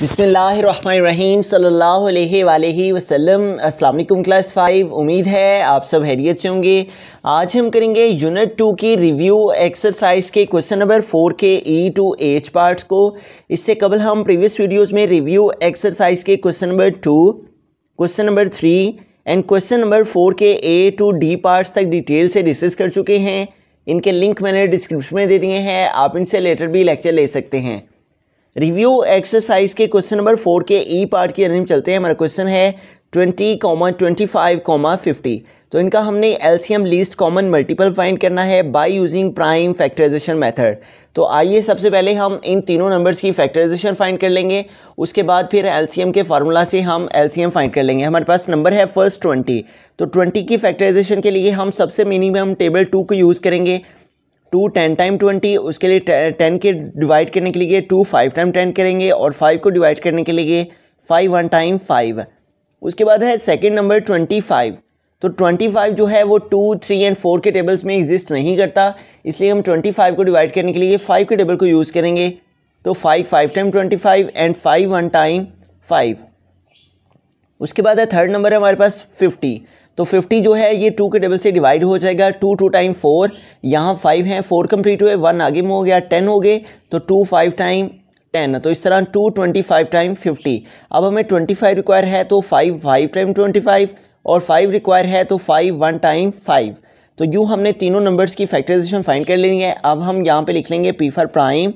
बिसमीम सल्लल्लाहु अलैहि वसल्लम। Class five. उम्मीद है आप सब हैरियत से होंगे। आज हम करेंगे यूनिट टू की रिव्यू एक्सरसाइज के क्वेश्चन नंबर फोर के ई टू एच पार्ट्स को। इससे कबल हम प्रीवियस वीडियोस में रिव्यू एक्सरसाइज के question number two, question number three and question number four के ए टू डी पार्ट्स तक डिटेल से डिस्कस कर चुके हैं। इनके लिंक मैंने डिस्क्रिप्शन में दे दिए हैं। आप इनसे लेटर भी लेक्चर ले सकते हैं। रिव्यू एक्सरसाइज के क्वेश्चन नंबर फोर के ई पार्ट की अंदर चलते हैं। हमारा क्वेश्चन है twenty comma twenty five comma fifty. तो इनका हमने LCM least common multiple find करना है by using prime factorization method. तो आइए सबसे पहले हम इन तीनों नंबर्स की फैक्टराइजेशन फाइंड कर लेंगे। उसके बाद फिर एलसीएम के फार्मूला से हम एलसीएम फाइंड कर लेंगे। हमारे पास नंबर है फ़र्स्ट ट्वेंटी। तो ट्वेंटी की फैक्टराइजेशन के लिए हम सबसे मिनिमम टेबल टू को यूज़ करेंगे। टू टेन टाइम ट्वेंटी, उसके लिए टेन के डिवाइड करने के लिए टू, फाइव टाइम टेन करेंगे और फाइव को डिवाइड करने के लिए फाइव, वन टाइम फाइव। उसके बाद है सेकेंड नंबर ट्वेंटी फाइव। तो ट्वेंटी फाइव जो है वो टू, थ्री एंड फोर के टेबल्स में एग्जिस्ट नहीं करता, इसलिए हम ट्वेंटी फाइव को डिवाइड करने के लिए फाइव के टेबल को यूज़ करेंगे। तो five five time twenty five and five, one time five. उसके बाद है थर्ड नंबर है हमारे पास फिफ्टी। तो 50 जो है ये टू के टेबल से डिवाइड हो जाएगा, टू टू टाइम फोर यहाँ फाइव हैं फोर कंप्लीट हुए वन आगे में हो गया टेन हो गए तो टू फाइव टाइम टेन तो इस तरह two twenty five time fifty अब हमें ट्वेंटी फाइव रिक्वायर है तो five five time twenty five और फाइव रिक्वायर है तो फाइव वन टाइम फाइव तो यूँ हमने तीनों नंबर्स की फैक्टराइजेशन फाइंड कर लेनी है। अब हम यहाँ पे लिख लेंगे P for prime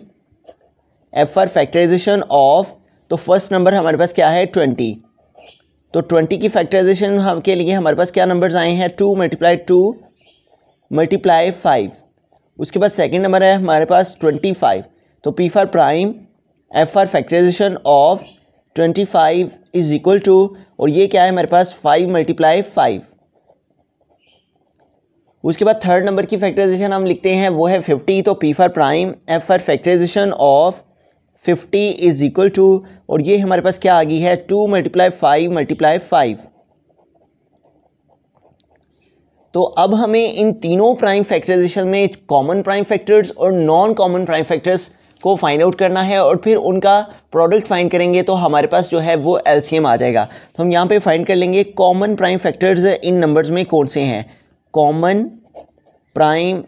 F for factorization of तो फ़र्स्ट नंबर हमारे पास क्या है? ट्वेंटी तो ट्वेंटी की फैक्टराइजेशन के लिए हमारे पास क्या नंबर्स आए हैं? Two multiply two multiply five उसके बाद सेकंड नंबर है हमारे पास ट्वेंटी फाइव तो P for prime F for factorization of twenty five is equal to और ये क्या है हमारे पास फाइव मल्टीप्लाई फाइव उसके बाद थर्ड नंबर की फैक्टराइजेशन हम लिखते हैं, वो है फिफ्टी तो P for prime F for factorization of fifty is equal to और ये हमारे पास क्या आ गई है? Two multiply five multiply five तो अब हमें इन तीनों प्राइम फैक्टराइजेशन में कॉमन प्राइम फैक्टर्स और नॉन कॉमन प्राइम फैक्टर्स को फाइंड आउट करना है और फिर उनका प्रोडक्ट फाइंड करेंगे तो हमारे पास जो है वो एलसीएम आ जाएगा। तो हम यहाँ पे फाइंड कर लेंगे कॉमन प्राइम फैक्टर्स इन नंबर्स में कौन से हैं? कॉमन प्राइम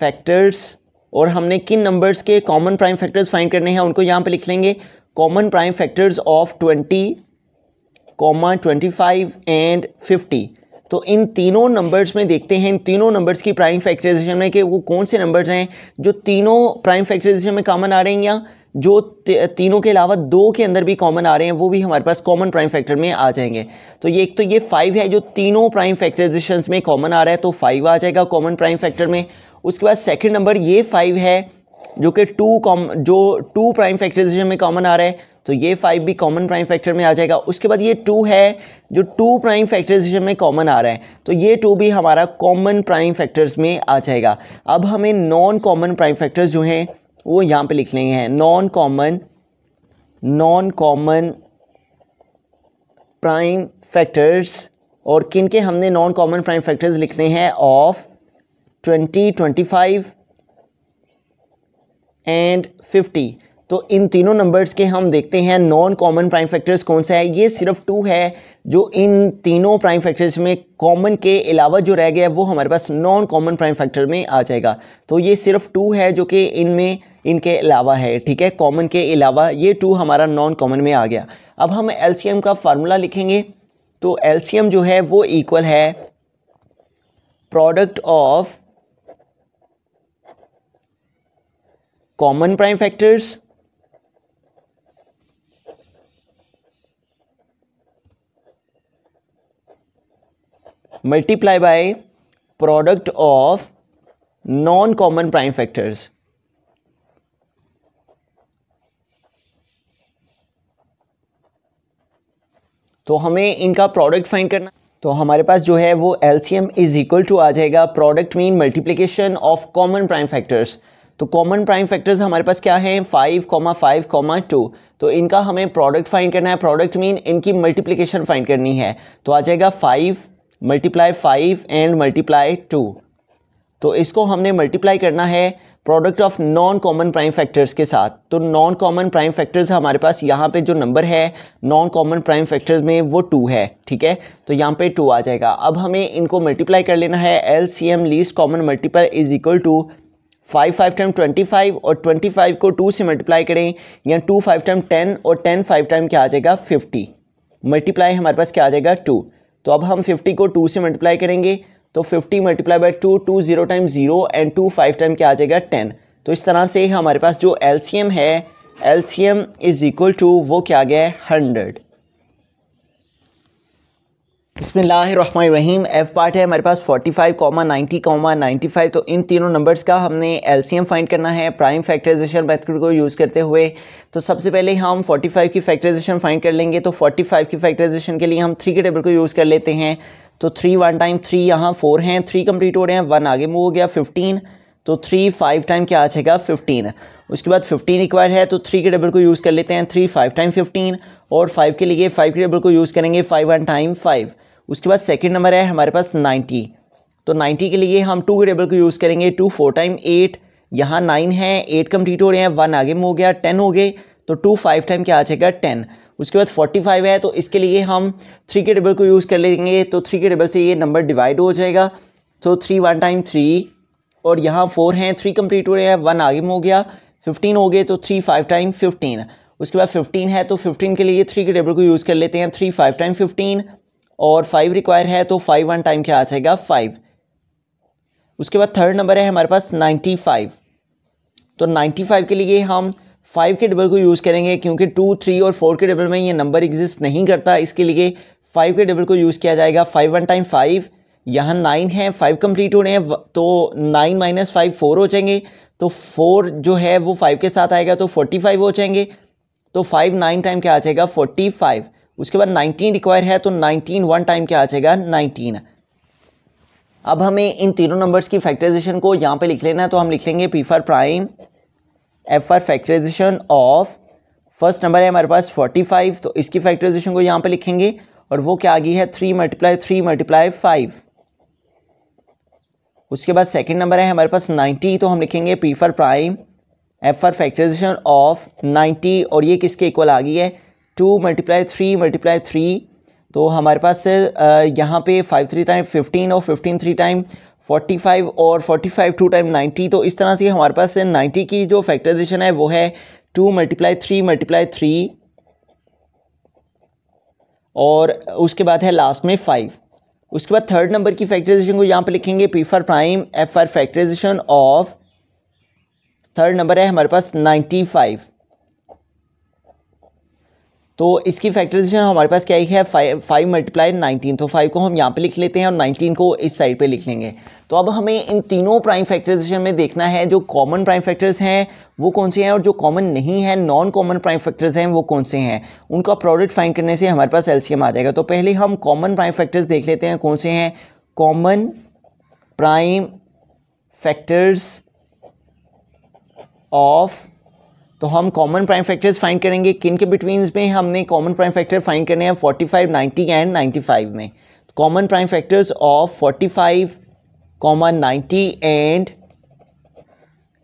फैक्टर्स और हमने किन नंबर्स के कॉमन प्राइम फैक्टर्स फाइंड करने हैं उनको यहाँ पे लिख लेंगे। Common prime factors of twenty comma twenty five and fifty तो इन तीनों नंबर्स में देखते हैं, इन तीनों नंबर्स की प्राइम फैक्टराइजेशन में कि वो कौन से नंबर्स हैं, जो तीनों प्राइम फैक्टराइजेशन में कॉमन आ रहे हैं या जो तीनों के अलावा दो के अंदर भी कॉमन आ रहे हैं, वो भी हमारे पास कॉमन प्राइम फैक्टर में आ जाएँगे। तो ये एक तो ये फाइव है जो तीनों प्राइम फैक्टराइजेशन में कॉमन आ रहा है तो फाइव आ जाएगा कॉमन प्राइम फैक्टर में। उसके बाद सेकेंड नंबर ये फाइव है जो कि टू कॉम जो टू प्राइम फैक्टराइजेशन में कॉमन आ रहा है तो ये फाइव भी कॉमन प्राइम फैक्टर में आ जाएगा। उसके बाद ये टू है, जो टू प्राइम फैक्टराइजेशन में कॉमन आ रहा है। तो ये टू भी हमारा कॉमन प्राइम फैक्टर्स में आ जाएगा। अब हमें नॉन कॉमन प्राइम फैक्टर्स जो हैं, वो यहाँ पे लिख लेंगे हैं। Non common non common prime factors और किन के हमने नॉन कॉमन प्राइम फैक्टर्स लिखने हैं of twenty twenty five and fifty तो इन तीनों नंबर्स के हम देखते हैं नॉन कॉमन प्राइम फैक्टर्स कौन सा है? ये सिर्फ़ टू है जो इन तीनों प्राइम फैक्टर्स में कॉमन के अलावा जो रह गया है, वो हमारे पास नॉन कॉमन प्राइम फैक्टर में आ जाएगा। तो ये सिर्फ़ टू है जो कि इनमें, इनके अलावा है, ठीक है? कॉमन के अलावा ये टू हमारा नॉन कॉमन में आ गया। अब हम एल का फार्मूला लिखेंगे। तो एल जो है, वो इक्वल है product of common prime factors multiply by product of non common prime factors तो हमें इनका प्रोडक्ट फाइंड करना तो हमारे पास जो है वो L C M is equal to आ जाएगा। Product mean multiplication of common prime factors तो कॉमन प्राइम फैक्टर्स हमारे पास क्या है? Five comma five comma two तो इनका हमें प्रोडक्ट फाइंड करना है। प्रोडक्ट मीन इनकी मल्टीप्लीकेशन फाइंड करनी है। तो आ जाएगा five multiply five and multiply two तो इसको हमने मल्टीप्लाई करना है product of non common prime factors के साथ। तो नॉन कॉमन प्राइम फैक्टर्स हमारे पास यहाँ पे जो नंबर है नॉन कॉमन प्राइम फैक्टर्स में वो टू है, ठीक है? तो यहाँ पे टू आ जाएगा। अब हमें इनको मल्टीप्लाई कर लेना है। L C M least common multiply is equal to five five time twenty five और ट्वेंटी फाइव को टू से मल्टीप्लाई करें। या टू फाइव टाइम टेन और टेन फाइव टाइम क्या आ जाएगा? फिफ्टी मल्टीप्लाई हमारे पास क्या आ जाएगा? टू तो अब हम फिफ्टी को टू से मल्टीप्लाई करेंगे तो fifty multiply by two two zero time zero and two five time क्या आ जाएगा? टेन तो इस तरह से हमारे पास जो एलसीएम है L C M is equal to वो क्या आ गया है? हंड्रेड बसमीम एफ़ पार्ट है, हमारे पास 45 कॉमा नाइन्टी कॉमा नाइन्टी तो इन तीनों नंबर्स का हमने एलसीएम फाइंड करना है प्राइम फैक्टराइजेशन मेथड को यूज़ करते हुए। तो सबसे पहले हम 45 की फैक्टराइजेशन फाइंड कर लेंगे। तो 45 की फैक्टराइजेशन के लिए हम थ्री के टेबल को यूज़ कर लेते हैं। तो थ्री वन टाइम थ्री यहाँ फोर हैं थ्री कंप्लीट हो रहे हैं वन आगे मूव हो गया फिफ्टीन तो थ्री फाइव टाइम क्या आ जाएगा? फिफ्टीन उसके बाद फिफ्टीन रिक्वायर है तो थ्री के टेबल को यूज़ कर लेते हैं थ्री फाइव टाइम फिफ्टीन और फाइव के लिए फाइव के टेबल को यूज़ करेंगे फाइव वन टाइम फाइव उसके बाद सेकेंड नंबर है हमारे पास नाइन्टी तो नाइन्टी के लिए हम टू के टेबल को यूज़ करेंगे टू फोर टाइम एट यहाँ नाइन है एट कंप्लीट हो रहे हैं वन आगे में हो गया टेन हो गए। तो टू फाइव टाइम क्या आ जाएगा टेन उसके बाद फोर्टी फाइव है तो इसके लिए हम थ्री के टेबल को यूज़ कर लेंगे तो थ्री के टेबल से ये नंबर डिवाइड हो जाएगा। तो थ्री वन टाइम थ्री और यहाँ फोर हैं थ्री कंप्लीट हो रहे हैं वन आगे में हो गया फिफ्टीन हो गए तो थ्री फाइव टाइम फिफ्टीन उसके बाद फिफ्टीन है तो फिफ्टीन के लिए थ्री के टेबल को यूज़ कर लेते हैं थ्री फाइव टाइम फिफ्टीन और फाइव रिक्वायर है तो फाइव वन टाइम क्या आ जाएगा? फाइव उसके बाद थर्ड नंबर है हमारे पास नाइन्टी फाइव तो नाइन्टी फाइव के लिए हम फाइव के डबल को यूज़ करेंगे क्योंकि टू थ्री और फोर के डबल में ये नंबर एग्जिस्ट नहीं करता। इसके लिए फाइव के डबल को यूज़ किया जाएगा। फाइव वन टाइम फाइव यहाँ नाइन है फाइव कंप्लीट हो रहे हैं तो नाइन माइनस फाइव फोर हो जाएँगे। तो फोर जो है वो फाइव के साथ आएगा तो फोर्टी फाइव हो जाएँगे। तो फाइव नाइन टाइम क्या आ जाएगा? फोर्टी फाइव उसके बाद 19 रिक्वायर है तो 19 वन टाइम क्या आ जाएगा? 19 अब हमें इन तीनों नंबर्स की फैक्टराइजेशन को यहाँ पे लिख लेना है तो हम लिख लेंगे P for prime F for factorization of first number है हमारे पास 45 तो इसकी फैक्टराइजेशन को यहाँ पे लिखेंगे, और वो क्या आ गई है? Three multiply three multiply five उसके बाद सेकंड नंबर है हमारे पास 90 तो हम लिखेंगे P for prime F for factorization of 90 और ये किसके इक्वल आ गई है? Two multiply three multiply three तो हमारे पास यहाँ पे फाइव थ्री टाइम फिफ्टीन और fifteen three time forty five और forty five two time ninety तो इस तरह से हमारे पास नाइन्टी की जो फैक्टराइजेशन है वो है two multiply three multiply three और उसके बाद है लास्ट में फाइव उसके बाद थर्ड नंबर की फैक्टराइजेशन को यहाँ पे लिखेंगे P for prime F for factorization of third number है हमारे पास नाइन्टी फाइव तो इसकी फैक्टराइजेशन हमारे पास क्या है? फाइव फाइव मल्टीप्लाई नाइनटीन तो फाइव को हम यहाँ पे लिख लेते हैं और नाइनटीन को इस साइड पे लिख लेंगे। तो अब हमें इन तीनों प्राइम फैक्टराइजेशन में देखना है, जो कॉमन प्राइम फैक्टर्स हैं, वो कौन से हैं? और जो कॉमन नहीं है नॉन कॉमन प्राइम फैक्टर्स हैं, वो कौन से हैं? उनका प्रोडक्ट फाइंड करने से हमारे पास एलसीएम आ जाएगा। तो पहले हम कॉमन प्राइम फैक्टर्स देख लेते हैं, कौन से हैं? कॉमन प्राइम फैक्टर्स ऑफ़ तो हम कॉमन प्राइम फैक्टर्स फाइंड करेंगे किन के बिटवीन में हमने कॉमन प्राइम फैक्टर फाइंड करने हैं 45, 90 एंड 95 में। Common prime factors of 45, common 90 and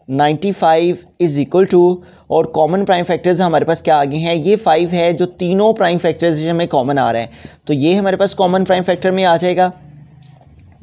95 is equal to और कॉमन प्राइम फैक्टर्स हमारे पास क्या आगे हैं? ये फाइव है जो तीनों प्राइम फैक्टर्स हमें कॉमन आ रहे हैं। तो ये हमारे पास कॉमन प्राइम फैक्टर में आ जाएगा।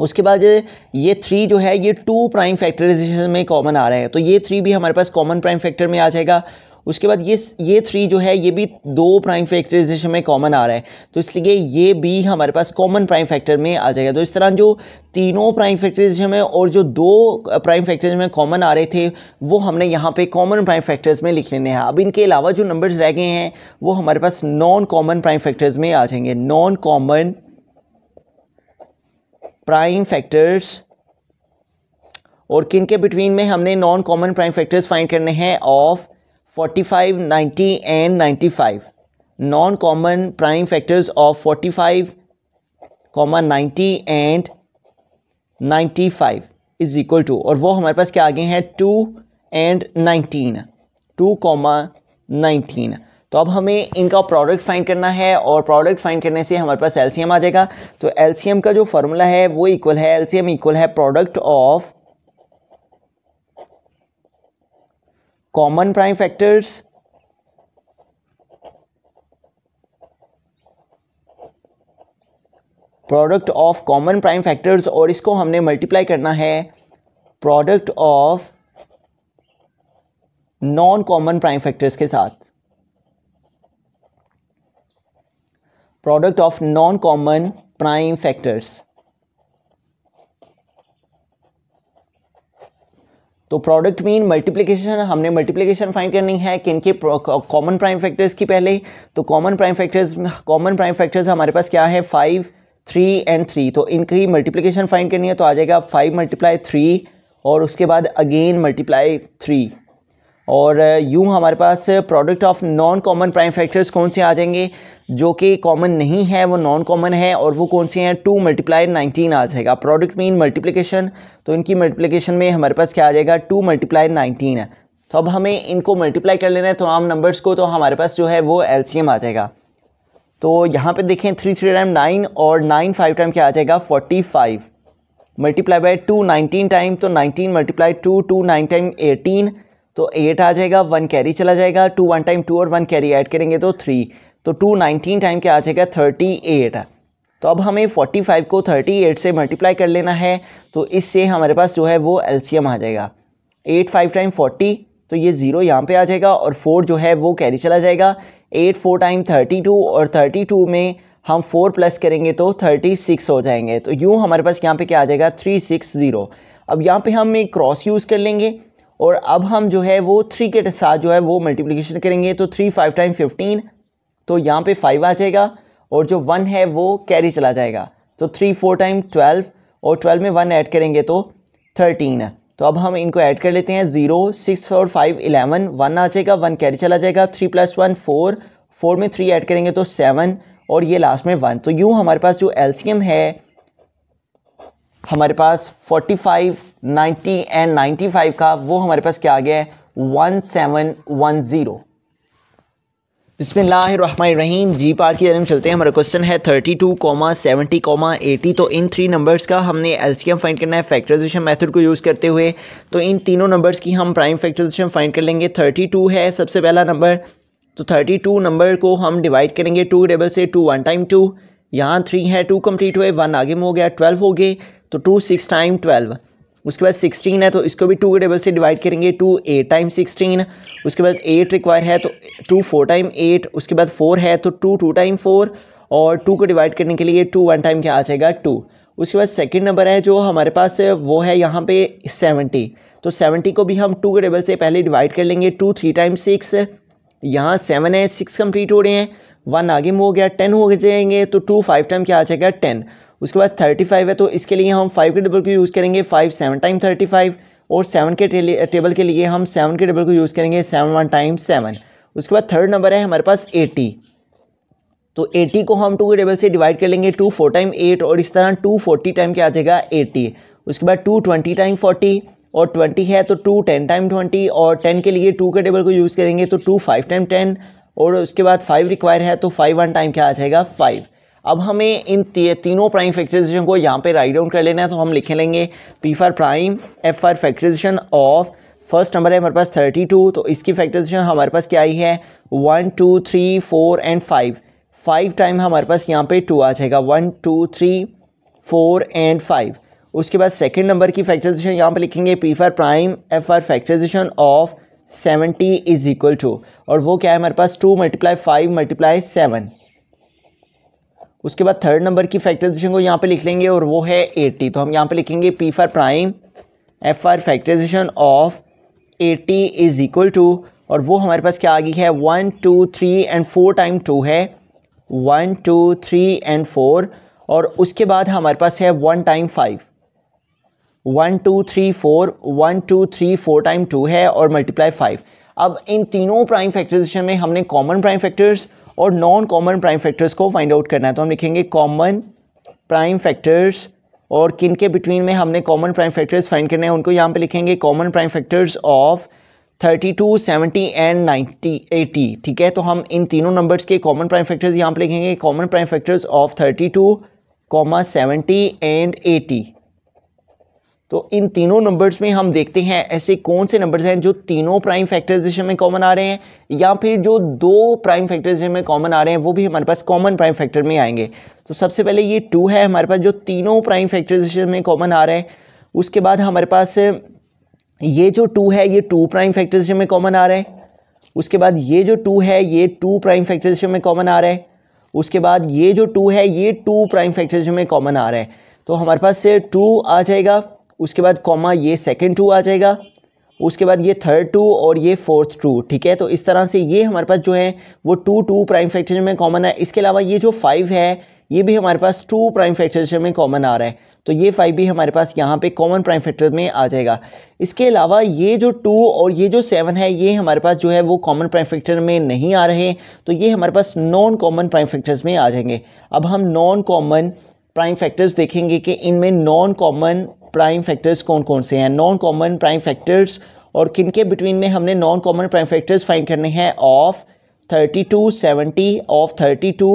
उसके बाद ये थ्री जो है, ये टू प्राइम फैक्टराइजेशन में कॉमन आ रहा है। तो ये थ्री भी हमारे पास कॉमन प्राइम फैक्टर में आ जाएगा। उसके बाद ये ये थ्री जो है, ये भी दो प्राइम फैक्टराइजेशन में कॉमन आ रहा है। तो इसलिए ये भी हमारे पास कॉमन प्राइम फैक्टर में आ जाएगा। तो इस तरह जो तीनों प्राइम फैक्टराइजेशन में और जो दो प्राइम फैक्टर्स में कॉमन आ रहे थे, वो हमने यहाँ पे कॉमन प्राइम फैक्टर्स में लिख लेने हैं। अब इनके अलावा जो नंबर्स रह गए हैं, वो हमारे पास नॉन कॉमन प्राइम फैक्टर्स में आ जाएँगे। नॉन कॉमन प्राइम फैक्टर्स और किन के बिटवीन में हमने non common prime factors find करने हैं of 45, 90 and 95 non common prime factors of 45, comma 90 and 95 is equal to और वो हमारे पास क्या आगे हैं? टू एंड 19 टू कॉमा 19 तो अब हमें इनका प्रोडक्ट फाइंड करना है और प्रोडक्ट फाइंड करने से हमारे पास एलसीएम आ जाएगा। तो एलसीएम का जो फॉर्मूला है वो इक्वल है एलसीएम इक्वल है product of common prime factors product of common prime factors और इसको हमने मल्टीप्लाई करना है product of non common prime factors के साथ। Of non common prime factors तो प्रोडक्ट मीन मल्टीप्लिकेशन हमने मल्टीप्लिकेशन फाइंड करनी है के कॉमन प्राइम फैक्टर्स की पहले। तो common prime factors common prime factors हमारे पास क्या है? फाइव थ्री एंड थ्री तो इनकी मल्टीप्लिकेशन फाइंड करनी है तो आ जाएगा फाइव मल्टीप्लाई थ्री और उसके बाद अगेन मल्टीप्लाई थ्री और यूँ हमारे पास product of non common prime factors कौन से आ जाएँगे? जो कि कॉमन नहीं है, वो नॉन कॉमन है और वो कौन से हैं? टू मल्टीप्लाई नाइनटीन आ जाएगा। प्रोडक्ट मीन मल्टीप्लिकेशन तो इनकी मल्टीप्लिकेशन में हमारे पास क्या आ जाएगा? टू मल्टीप्लाई नाइनटीन है। तो अब हमें इनको मल्टीप्लाई कर लेना है तो आम नंबर्स को तो हमारे पास जो है वो एलसीएम आ जाएगा। तो यहाँ पे देखें थ्री थ्री टाइम नाइन और नाइन फाइव टाइम क्या आ जाएगा? Forty five multiply by two nineteen time तो nineteen multiply two two nine time eighteen तो एट आ जाएगा वन कैरी चला जाएगा टू वन टाइम टू और वन कैरी ऐड करेंगे तो थ्री तो टू नाइनटीन टाइम क्या आ जाएगा थर्टी एट तो अब हमें फोर्टी फाइव को थर्टी एट से मल्टीप्लाई कर लेना है तो इससे हमारे पास जो है वो एलसीएम आ जाएगा. एट फाइव टाइम फोर्टी तो ये ज़ीरो यहाँ पे आ जाएगा और फोर जो है वो कैरी चला जाएगा. Eight four time thirty two और थर्टी टू में हम फोर प्लस करेंगे तो थर्टी सिक्स हो जाएँगे. तो यूँ हमारे पास यहाँ पे क्या आ जाएगा थ्री सिक्स ज़ीरो अब यहाँ पे हम एक क्रॉस यूज़ कर लेंगे. और अब हम जो है वो थ्री के साथ जो है वो मल्टीप्लिकेशन करेंगे तो थ्री फाइव टाइम फिफ्टीन तो यहाँ पे फाइव आ जाएगा और जो वन है वो कैरी चला जाएगा। तो थ्री फोर टाइम ट्वेल्व और ट्वेल्व में वन ऐड करेंगे तो थर्टीन तो अब हम इनको ऐड कर लेते हैं zero six four five eleven one आ जाएगा वन कैरी चला जाएगा three plus one four four में थ्री ऐड करेंगे तो सेवन और ये लास्ट में वन तो यूँ हमारे पास जो एलसीएम है, हमारे पास forty five ninety and ninety five का, वो हमारे पास क्या आ गया है? One seven one zero. बिस्मिल्लाहिर्रहमानिर्रहीम। जी पार्ट की तरफ़ चलते हैं। हमारा क्वेश्चन है thirty two comma seventy comma eighty तो इन थ्री नंबर्स का हमने एलसीएम फाइंड करना है। फैक्टराइजेशन मेथड को यूज़ करते हुए। तो इन तीनों नंबर्स की हम प्राइम फैक्टराइजेशन फाइंड कर लेंगे। थर्टी टू है सबसे पहला नंबर तो थर्टी टू नंबर को हम डिवाइड करेंगे। टू टेबल से टू वन टाइम टू यहाँ थ्री है टू कंप्लीट हुए वन आगे में हो गया ट्वेल्व हो गए। तो टू सिक्स टाइम ट्वेल्व उसके बाद सिक्सटीन है तो इसको भी टू के टेबल से डिवाइड करेंगे टू एट टाइम सिक्सटीन उसके बाद एट रिक्वायर है तो टू फोर टाइम एट उसके बाद फोर है तो टू टू टाइम फोर और टू को डिवाइड करने के लिए टू वन टाइम क्या आ जाएगा टू उसके बाद सेकंड नंबर है, जो हमारे पास वो है यहाँ पे सेवेंटी तो सेवेंटी को भी हम टू के टेबल से पहले डिवाइड कर लेंगे टू थ्री टाइम सिक्स यहाँ सेवन है सिक्स कंप्लीट हो रहे हैं वन आगे में हो गया टेन हो जाएँगे तो टू फाइव टाइम क्या आ जाएगा टेन उसके बाद थर्टी फाइव है तो इसके लिए हम फाइव के टेबल को यूज़ करेंगे five seven time thirty five और सेवन के टेबल के लिए हम सेवन के टेबल को यूज़ करेंगे सेवन वन टाइम सेवन उसके बाद थर्ड नंबर है हमारे पास एटी तो एटी को हम टू के टेबल से डिवाइड कर लेंगे टू फोर टाइम एट और इस तरह टू फोर्टी टाइम क्या आ जाएगा एटी उसके बाद टू ट्वेंटी टाइम फोर्टी और ट्वेंटी है तो टू टेन टाइम ट्वेंटी और टेन के लिए टू के टेबल को यूज़ करेंगे तो टू फाइव टाइम टेन और उसके बाद फाइव रिक्वायर है तो फाइव वन टाइम क्या आ जाएगा फाइव अब हमें इन तीनों प्राइम फैक्टराइजेशन को यहाँ पे राइट डाउन कर लेना है तो हम लिख लेंगे P for prime F for factorization of first number है हमारे पास थर्टी टू तो इसकी फैक्टराइजेशन हमारे पास क्या आई है? One two three four and five five time हमारे पास यहाँ पे टू आ जाएगा। One two three four and five उसके बाद सेकेंड नंबर की फैक्टराइजेशन यहाँ पे लिखेंगे P for prime F for factorization of seventy is equal to और वो क्या है? हमारे पास two multiply five multiply seven उसके बाद थर्ड नंबर की फैक्टराइजेशन को यहाँ पे लिख लेंगे और वो है एटी तो हम यहाँ पे लिखेंगे P for prime F for factorization of eighty is equal to और वो हमारे पास क्या आ गई है? One two three and four time two है। One two three and four और उसके बाद हमारे पास है one time five one two three four one two three four time two है और मल्टीप्लाई फाइव अब इन तीनों प्राइम फैक्टराइजेशन में हमने कॉमन प्राइम फैक्टर्स और नॉन कॉमन प्राइम फैक्टर्स को फाइंड आउट करना है। तो हम लिखेंगे कॉमन प्राइम फैक्टर्स और किन के बिटवीन में हमने कॉमन प्राइम फैक्टर्स फाइंड करने हैं, उनको यहाँ पे लिखेंगे common prime factors of thirty two seventy and ninety eighty ठीक है? तो हम इन तीनों नंबर्स के कॉमन प्राइम फैक्टर्स यहाँ पे लिखेंगे common prime factors of thirty two comma seventy and eighty तो इन तीनों नंबर्स में हम देखते हैं ऐसे कौन से नंबर्स हैं जो तीनों प्राइम फैक्टराइजेशन में कॉमन आ रहे हैं, या फिर जो दो प्राइम फैक्टराइजेशन में कॉमन आ रहे हैं, वो भी हमारे पास कॉमन प्राइम फैक्टर में आएँगे। तो सबसे पहले ये टू है हमारे पास जो तीनों प्राइम फैक्टराइजेशन में कॉमन आ रहे हैं, उसके बाद हमारे पास ये जो टू है, ये टू प्राइम फैक्टराइजेशन में कॉमन आ रहे हैं, उसके बाद ये जो टू है, ये टू प्राइम फैक्टराइजेशन में कॉमन आ रहा है, उसके बाद ये जो टू है, ये टू प्राइम फैक्टराइजेशन में कॉमन आ रहा है। तो हमारे पास से टू आ जाएगा। उसके बाद कॉमा ये सेकेंड टू आ जाएगा, उसके बाद ये थर्ड टू और ये फोर्थ टू ठीक है? तो इस तरह से ये हमारे पास जो है, वो टू टू प्राइम फैक्टर में कॉमन है। इसके अलावा ये जो फाइव है, ये भी हमारे पास टू प्राइम फैक्टर में कॉमन आ रहा है। तो ये फाइव भी हमारे पास यहाँ पे कॉमन प्राइम फैक्टर में आ जाएगा। इसके अलावा ये जो टू और ये जो सेवन है, ये हमारे पास जो है, वो कॉमन प्राइम फैक्टर में नहीं आ रहे तो ये हमारे पास नॉन कॉमन प्राइम फैक्टर्स में आ जाएँगे। अब हम नॉन कॉमन प्राइम फैक्टर्स देखेंगे कि इनमें नॉन कॉमन प्राइम फैक्टर्स कौन कौन से हैं? नॉन कॉमन प्राइम फैक्टर्स और किन के बिटवीन में हमने non common prime factors find करने हैं? Of thirty two seventy of thirty two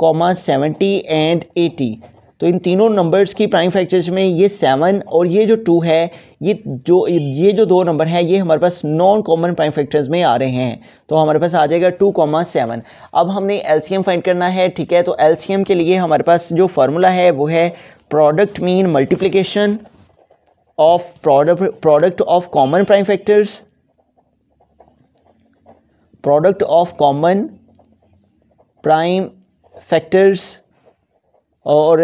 comma seventy and eighty तो इन तीनों नंबर्स की प्राइम फैक्टर्स में ये सेवन और ये जो टू है, ये जो ये जो दो नंबर हैं, ये हमारे पास नॉन कॉमन प्राइम फैक्टर्स में आ रहे हैं। तो हमारे पास आ जाएगा टू कॉमा सेवन अब हमने एलसीएम फाइंड करना है, ठीक है? तो एलसीएम के लिए हमारे पास जो फार्मूला है, वो है product mean multiplication of product product of common prime factors product of common prime factors और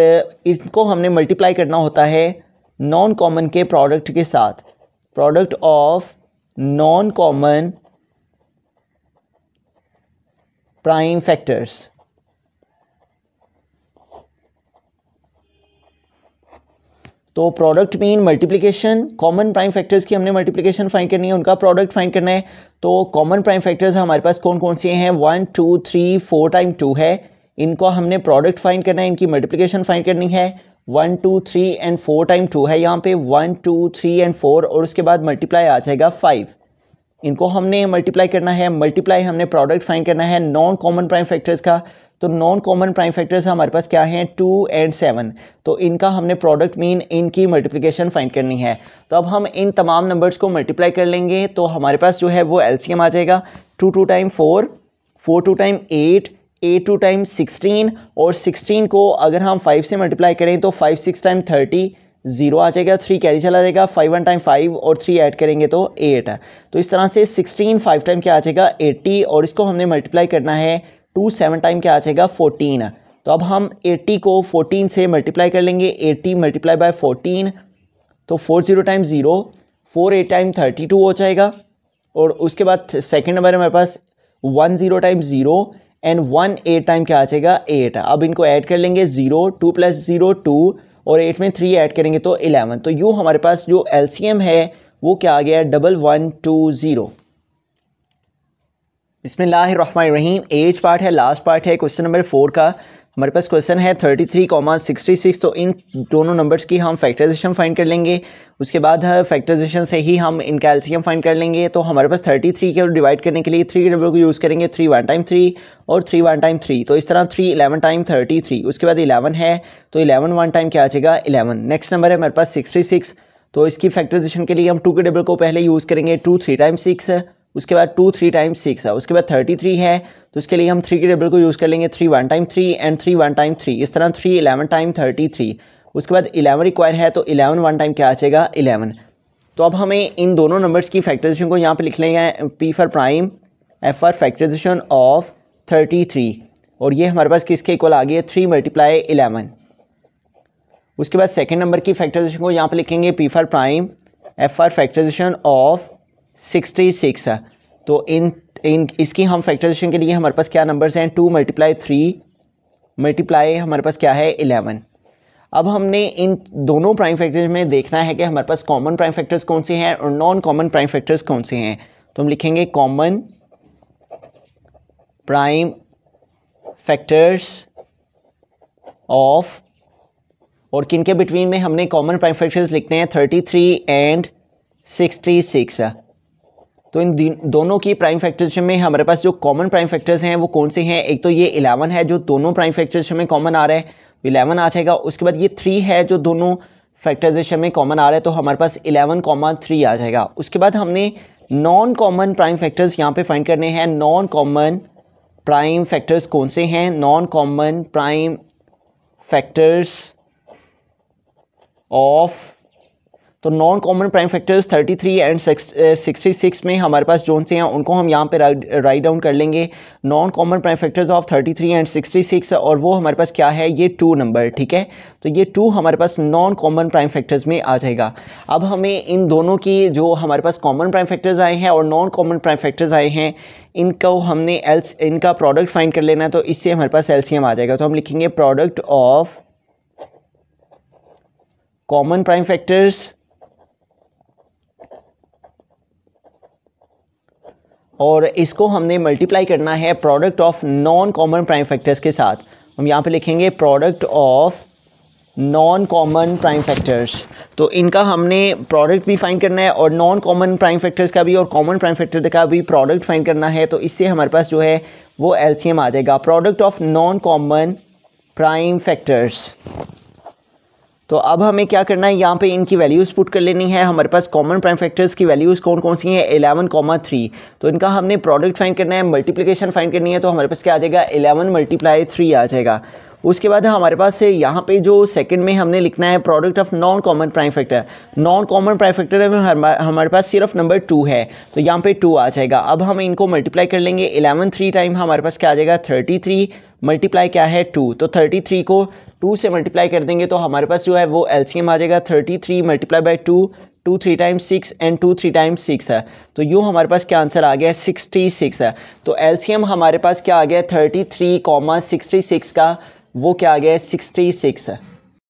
इसको हमने मल्टीप्लाई करना होता है नॉन कॉमन के प्रोडक्ट के साथ product of non common prime factors तो product mean multiplication common prime factors की हमने मल्टीप्लिकेशन फाइंड करनी है, उनका प्रोडक्ट फाइंड करना है। तो कॉमन प्राइम फैक्टर्स हमारे पास कौन कौन से हैं? One two three four time two है। इनको हमने प्रोडक्ट फाइंड करना है, इनकी मल्टीप्लिकेशन फाइंड करनी है। One two three and four time two है यहाँ पे। One two three and four और उसके बाद मल्टीप्लाई आ जाएगा फाइव इनको हमने मल्टीप्लाई करना है। मल्टीप्लाई हमने प्रोडक्ट फाइंड करना है नॉन कॉमन प्राइम फैक्टर्स का। तो नॉन कॉमन प्राइम फैक्टर्स हमारे पास क्या हैं? टू एंड सेवन तो इनका हमने प्रोडक्ट मीन इनकी मल्टीप्लिकेशन फाइंड करनी है। तो अब हम इन तमाम नंबर्स को मल्टीप्लाई कर लेंगे तो हमारे पास जो है वो एलसीएम आ जाएगा। Two two time four four two time eight eight two time sixteen और सिक्सटीन को अगर हम फाइव से मल्टीप्लाई करें तो five six time thirty zero आ जाएगा। थ्री कैरी चला जाएगा। फाइव वन टाइम फाइव और थ्री ऐड करेंगे तो एट तो इस तरह से सिक्सटीन फाइव टाइम क्या आ जाएगा? एट्टी और इसको हमने मल्टीप्लाई करना है टू सेवन टाइम क्या आ जाएगा? फोर्टीन। तो अब हम एट्टी को फोर्टीन से मल्टीप्लाई कर लेंगे। एट्टी मल्टीप्लाई बाय फोर्टीन तो four zero time zero, four eight time thirty two हो जाएगा। और उसके बाद सेकेंड नंबर हमारे पास one zero time zero and one eight time क्या आ जाएगा? एट। अब इनको ऐड कर लेंगे zero, two plus zero, two, और एट में थ्री ऐड करेंगे तो इलेवन। तो यूँ हमारे पास जो एलसीएम है, वो क्या आ गया? डबल वन टू ज़ीरो रहीम एज पार्ट है, लास्ट पार्ट है, क्वेश्चन नंबर फोर का। हमारे पास क्वेश्चन है thirty three comma sixty six तो इन दोनों नंबर्स की हम फैक्टराइजेशन फाइंड कर लेंगे। उसके बाद फैक्टराइजेशन से ही हम इन कैल्शियम फाइंड कर लेंगे। तो हमारे पास थर्टी थ्री के डिवाइड करने के लिए थ्री के डबल को यूज़ करेंगे थ्री वन टाइम थ्री और थ्री वन टाइम थ्री तो इस तरह three eleven time thirty three उसके बाद इलेवन है तो इलेवन वन टाइम क्या आ जाएगा? इलेवन नेक्स्ट नंबर है, हमारे पास सिक्सटी सिक्स तो इसकी फैक्टराइजेशन के लिए हम टू के डबल को पहले यूज़ करेंगे टू थ्री टाइम सिक्स उसके बाद टू थ्री टाइम सिक्स है। उसके बाद थर्टी थ्री है तो उसके लिए हम थ्री के टेबल को यूज़ कर लेंगे। Three one time three and three one time three इस तरह three eleven time thirty three उसके बाद इलेवन रिक्वायर है तो इलेवन वन टाइम क्या आ जाएगा इलेवन तो अब हमें इन दोनों नंबर्स की फैक्टराइजेशन को यहाँ पे लिख लेंगे। P for prime F R factorization of thirty three और ये हमारे पास किसके इक्वल आ गया थ्री मल्टीप्लाई इलेवन उसके बाद सेकेंड नंबर की फैक्टराइजेशन को यहाँ पर लिखेंगे P for prime F R factorization of sixty six तो इन इन, इसकी हम फैक्टराइजेशन के लिए हमारे पास क्या नंबर्स हैं? टू मल्टीप्लाई थ्री मल्टीप्लाई हमारे पास क्या है? इलेवन अब हमने इन दोनों प्राइम फैक्टर्स में देखना है कि हमारे पास कॉमन प्राइम फैक्टर्स कौन से हैं और नॉन कॉमन प्राइम फैक्टर्स कौन से हैं। तो हम लिखेंगे कॉमन प्राइम फैक्टर्स ऑफ़ और किन के बिटवीन में हमने कॉमन प्राइम फैक्टर्स लिखने हैं? Thirty three and sixty six तो इन दोनों की प्राइम फैक्टर्स में हमारे पास जो कॉमन प्राइम फैक्टर्स हैं, वो कौन से हैं? एक तो ये इलेवन है जो दोनों प्राइम फैक्टर्स में कॉमन आ रहा है। इलेवन आ जाएगा, उसके बाद ये थ्री है जो दोनों फैक्टराइजेशन में कॉमन आ रहा है तो हमारे पास इलेवन कॉमन थ्री आ जाएगा। उसके बाद हमने नॉन कॉमन प्राइम फैक्टर्स यहाँ पे फाइंड करने हैं। नॉन कॉमन प्राइम फैक्टर्स कौन से हैं? Non common prime factors of तो non common prime factors 33 and 66 में हमारे पास जोन से हैं, उनको हम यहाँ पे राइट डाउन कर लेंगे। Non common prime factors of 33 and 66 और वो हमारे पास क्या है? ये टू नंबर ठीक है? तो ये टू हमारे पास नॉन कॉमन प्राइम फैक्टर्स में आ जाएगा। अब हमें इन दोनों की जो हमारे पास कॉमन प्राइम फैक्टर्स आए हैं और नॉन कॉमन प्राइम फैक्टर्स आए हैं, इनको हमने एल इनका प्रोडक्ट फाइंड कर लेना है तो इससे हमारे पास एलसीएम आ जाएगा। तो हम लिखेंगे product of common prime factors और इसको हमने मल्टीप्लाई करना है product of non common prime factors के साथ। हम यहाँ पे लिखेंगे product of non common prime factors तो इनका हमने प्रोडक्ट भी फाइंड करना है और नॉन कॉमन प्राइम फैक्टर्स का भी और कॉमन प्राइम फैक्टर का भी प्रोडक्ट फाइंड करना है। तो इससे हमारे पास जो है वो एलसीएम आ जाएगा। Product of non common prime factors तो अब हमें क्या करना है? यहाँ पे इनकी वैल्यूज़ पुट कर लेनी है। हमारे पास कॉमन प्राइम फैक्टर्स की वैल्यूज़ कौन कौन सी हैं? एलेवन कॉमा थ्री तो इनका हमने प्रोडक्ट फाइंड करना है मल्टीप्लिकेशन फाइंड करनी है तो हमारे पास क्या आ जाएगा? एलेवन मल्टीप्लाई थ्री आ जाएगा। उसके बाद हमारे पास से यहाँ पे जो सेकंड में हमने लिखना है product of non common prime factor non common prime factor में हमारे पास सिर्फ़ नंबर टू है। तो यहाँ पे टू आ जाएगा। अब हम इनको मल्टीप्लाई कर लेंगे। एलेवन थ्री टाइम हमारे पास क्या आ जाएगा? थर्टी थ्री मल्टीप्लाई क्या है? टू। तो थर्टी थ्री को टू से मल्टीप्लाई कर देंगे तो हमारे पास जो है वो एलसीएम आ जाएगा। Thirty three multiply by two two three times six and two three times six है। तो यूँ हमारे पास क्या आंसर आ गया? है सिक्सटी सिक्स है। तो एलसीएम हमारे पास क्या आ गया? है thirty three comma sixty six का, वो क्या आ गया? है सिक्सटी सिक्स है।